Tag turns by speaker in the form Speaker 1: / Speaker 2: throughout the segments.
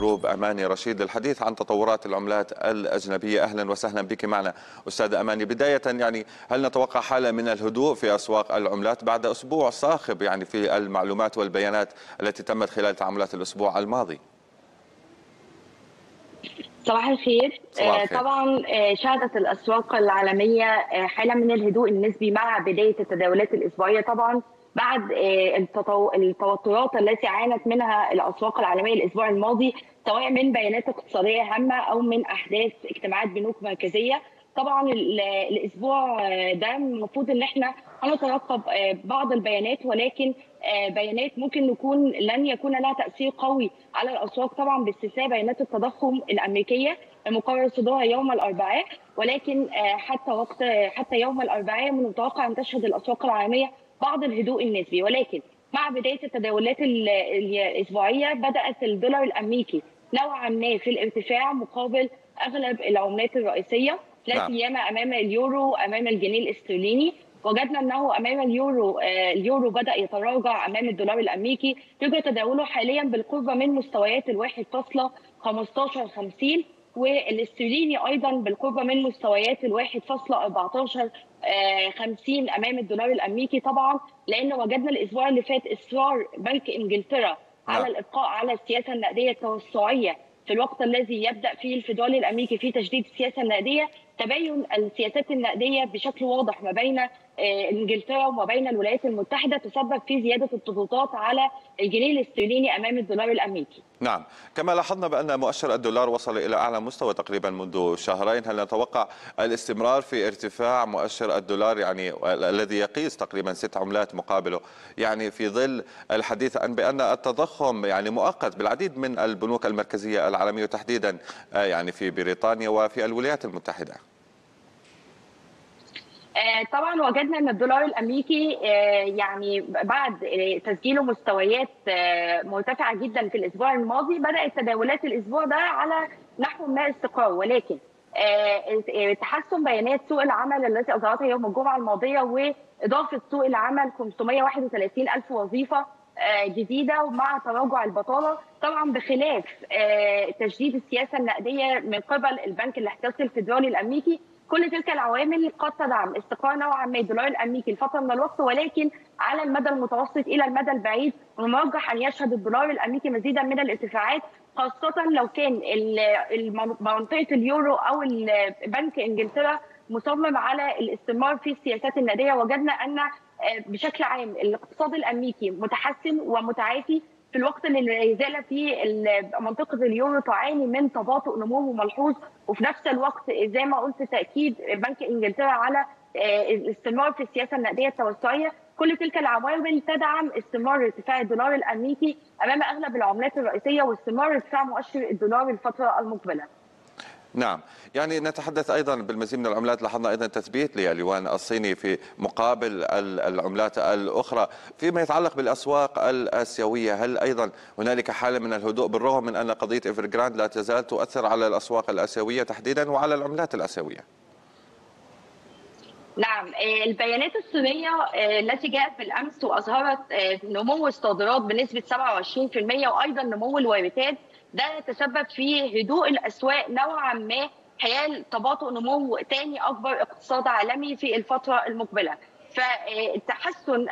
Speaker 1: جروب أماني رشيد للحديث عن تطورات العملات الأجنبية. أهلا وسهلا بك معنا أستاذ أماني. بداية يعني هل نتوقع حالة من الهدوء في أسواق العملات بعد أسبوع صاخب يعني في المعلومات والبيانات التي تمت خلال تعاملات الأسبوع الماضي؟
Speaker 2: صباح الخير.
Speaker 1: صباح الخير.
Speaker 2: طبعا شهدت الأسواق العالمية حالة من الهدوء النسبي مع بداية التداولات الأسبوعية طبعا. بعد التطو... التوترات التي عانت منها الأسواق العالمية الأسبوع الماضي سواء من بيانات اقتصادية هامة أو من أحداث اجتماعات بنوك مركزية. طبعا الأسبوع ده المفروض إن إحنا هنترقب بعض البيانات ولكن بيانات ممكن نكون لن يكون لها تأثير قوي على الأسواق طبعا باستثناء بيانات التضخم الأمريكية المقرر صدورها يوم الأربعاء. ولكن حتى وقت حتى يوم الأربعاء من المتوقع أن تشهد الأسواق العالمية بعض الهدوء النسبي. ولكن مع بداية التداولات الأسبوعية بدأت الدولار الأمريكي نوعا ما في الارتفاع مقابل أغلب العملات الرئيسية لا سيما أمام اليورو امام الجنيه الاسترليني. وجدنا أنه أمام اليورو اليورو بدأ يتراجع أمام الدولار الأمريكي. يجري تداوله حاليا بالقرب من مستويات ال 1.1550 والاسترليني أيضا بالقرب من مستويات ال 1.14 50 أمام الدولار الأمريكي طبعا لأن وجدنا الأسبوع اللي فات إصرار بنك إنجلترا على الإبقاء على السياسة النقدية التوسعية في الوقت الذي يبدأ فيه الفيدرالي الأمريكي في تشديد السياسة النقدية تباين السياسات النقدية بشكل واضح ما بين إنجلترا وما بين الولايات المتحدة تسبب في زيادة الضغوطات على الجنيه الاسترليني أمام الدولار الأمريكي.
Speaker 1: نعم، كما لاحظنا بأن مؤشر الدولار وصل إلى أعلى مستوى تقريبا منذ شهرين، هل نتوقع الاستمرار في ارتفاع مؤشر الدولار يعني الذي يقيس تقريبا ست عملات مقابله، يعني في ظل الحديث عن بأن التضخم يعني مؤقت بالعديد من البنوك المركزية العالمية وتحديدا يعني في بريطانيا وفي الولايات المتحدة.
Speaker 2: طبعا وجدنا إن الدولار الأمريكي يعني بعد تسجيله مستويات مرتفعة جدا في الأسبوع الماضي بدأت تداولات الأسبوع ده على نحو ما استقرار ولكن تحسن بيانات سوق العمل التي اظهرتها يوم الجمعة الماضية وإضافة سوق العمل 531 ألف وظيفة جديدة ومع تراجع البطالة. طبعا بخلاف تشديد السياسة النقدية من قبل البنك الاحتياطي الفيدرالي الأمريكي كل تلك العوامل قد تدعم. استقرار نوعا ما الدولار الأمريكي لفترة من الوقت ولكن على المدى المتوسط إلى المدى البعيد المرجح أن يشهد الدولار الأمريكي مزيدا من الارتفاعات خاصة لو كان منطقة اليورو أو بنك إنجلترا مصمم على الاستمرار في السياسات النقديه وجدنا أن بشكل عام الاقتصاد الأمريكي متحسن ومتعافي في الوقت اللي لا يزال فيه منطقة اليورو تعاني من تباطؤ نمو ملحوظ وفي نفس الوقت زي ما قلت تأكيد بنك إنجلترا على الاستمرار في السياسة النقدية التوسعية كل تلك العوامل تدعم استمرار ارتفاع الدولار الأمريكي أمام أغلب العملات الرئيسية واستمرار ارتفاع مؤشر الدولار الفترة المقبلة.
Speaker 1: نعم. يعني نتحدث أيضا بالمزيد من العملات. لاحظنا أيضا تثبيت لليوان الصيني في مقابل العملات الأخرى. فيما يتعلق بالأسواق الآسيوية هل أيضا هنالك حالة من الهدوء بالرغم من أن قضية إيفرجراند لا تزال تؤثر على الأسواق الآسيوية تحديدا وعلى العملات الآسيوية؟
Speaker 2: نعم. البيانات الصينية التي جاءت بالأمس وأظهرت نمو الصادرات بنسبة 27% وأيضا نمو الواردات ده تسبب في هدوء الأسواق نوعا ما حيال تباطؤ نمو ثاني أكبر اقتصاد عالمي في الفترة المقبلة. فالتحسن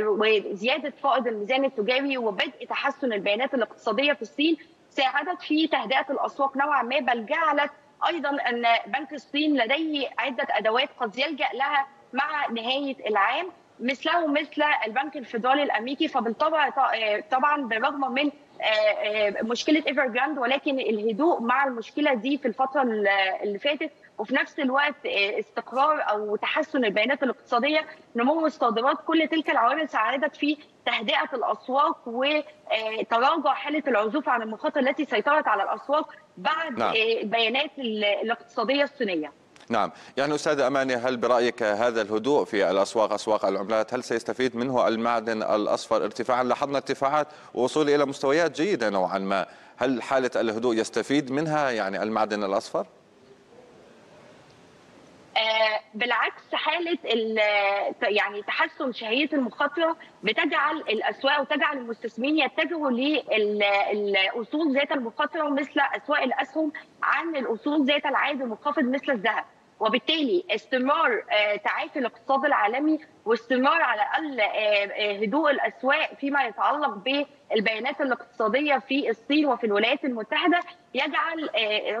Speaker 2: وزيادة فائض الميزان التجاري وبدء تحسن البيانات الاقتصادية في الصين ساعدت في تهدئة الأسواق نوعا ما بل جعلت أيضا أن بنك الصين لديه عدة أدوات قد يلجأ لها مع نهاية العام مثله مثل البنك الفيدرالي الأمريكي فبالطبع طبعا بالرغم من مشكلة ايفر جراند ولكن الهدوء مع المشكلة دي في الفترة اللي فاتت وفي نفس الوقت استقرار أو تحسن البيانات الاقتصادية نمو الصادرات كل تلك العوامل ساعدت في تهدئة الأسواق وتراجع حالة العزوف عن المخاطر التي سيطرت على الأسواق بعد نعم. البيانات الاقتصادية الصينية.
Speaker 1: نعم. يعني أستاذ أماني هل برأيك هذا الهدوء في الأسواق أسواق العملات هل سيستفيد منه المعدن الأصفر ارتفاعا؟ لاحظنا ارتفاعات ووصول إلى مستويات جيدة نوعا ما. هل حالة الهدوء يستفيد منها يعني المعدن الأصفر؟
Speaker 2: آه بالعكس حالة يعني تحسن شهية المخاطرة بتجعل الأسواق وتجعل المستثمرين يتجهوا للاصول ذات المخاطرة مثل أسواق الأسهم عن الأصول ذات العائد المنخفض مثل الذهب. وبالتالي استمرار تعافي الاقتصاد العالمي واستمرار على الأقل هدوء الأسواق فيما يتعلق بالبيانات الاقتصادية في الصين وفي الولايات المتحدة يجعل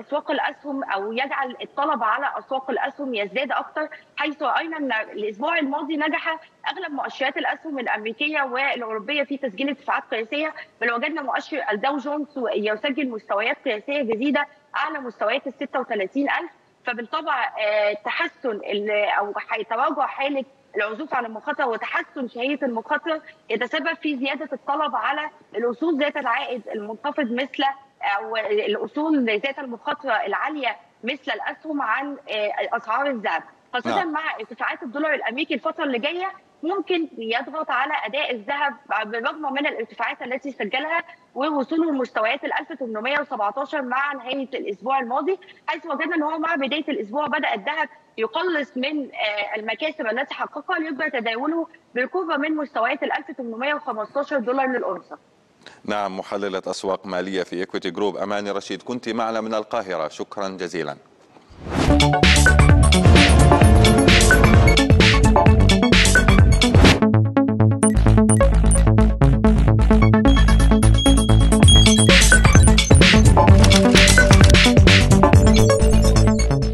Speaker 2: أسواق الأسهم أو يجعل الطلب على أسواق الأسهم يزداد أكثر حيث رأينا إن الأسبوع الماضي نجح أغلب مؤشرات الأسهم الأمريكية والأوروبية في تسجيل ارتفاعات قياسية بل وجدنا مؤشر الداو جونز يسجل مستويات قياسية جديدة أعلى مستويات ال 36000 فبالطبع تحسن أو تراجع حالة العزوف عن المخاطره وتحسن شهية المخاطره يتسبب في زيادة الطلب على الأصول ذات العائد المنخفض مثل أو الأصول ذات المخاطرة العالية مثل الأسهم عن أسعار الذهب خاصة نعم. مع ارتفاعات الدولار الأمريكي الفترة اللي جاية ممكن يضغط على أداء الذهب بالرغم من الارتفاعات التي سجلها ووصوله لمستويات ال 1817 مع نهاية الأسبوع الماضي حيث وجدنا إن هو مع بداية الأسبوع بدأ الذهب يقلص من المكاسب التي حققها ليبدا تداوله بالقرب من مستويات ال 1815 دولار للاونصه.
Speaker 1: نعم محللة أسواق مالية في إكويتي جروب أماني رشيد كنت معنا من القاهرة شكرا جزيلا